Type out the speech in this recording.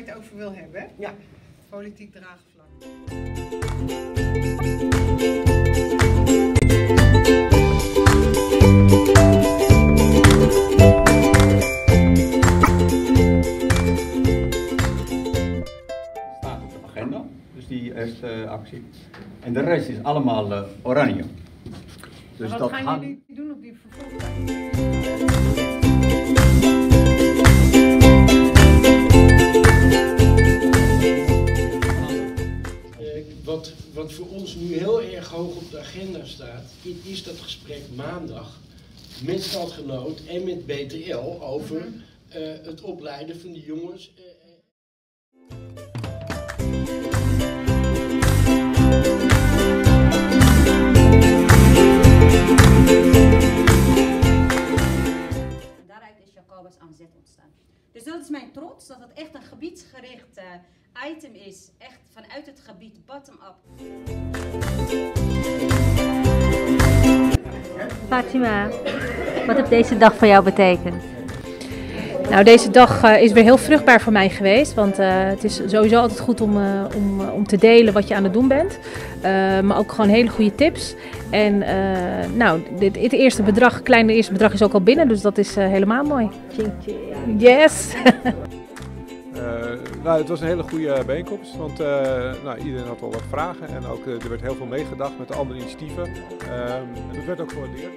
je het over wil hebben. Ja. Politiek draagvlak. staat op de agenda, dus die eerste actie. En de rest is allemaal eh, oranje. Dus Maar dat wat gaan jullie doen op die vervolgdag? Wat, wat voor ons nu heel erg hoog op de agenda staat, is dat gesprek maandag met Stadgenoot en met BTL over eh, het opleiden van de jongens. eh, eh, En daaruit is Jacobus aan zet ontstaan. Dus dat is mijn trots, dat het echt een gebiedsgericht eh, item is. Echt vanuit het gebied, bottom-up. Fatima, wat heeft deze dag voor jou betekend? Nou, deze dag eh, is weer heel vruchtbaar voor mij geweest. Want eh, het is sowieso altijd goed om, eh, om, om te delen wat je aan het doen bent. Eh, maar ook gewoon hele goede tips. En eh, nou, dit, het eerste bedrag, het kleine eerste bedrag is ook al binnen. Dus dat is eh, helemaal mooi. Yes! Eh, nou, het was een hele goede bijeenkomst, want eh, nou, iedereen had wel wat vragen en ook, er werd heel veel meegedacht met de andere initiatieven. Ehm, en dat werd ook gewaardeerd.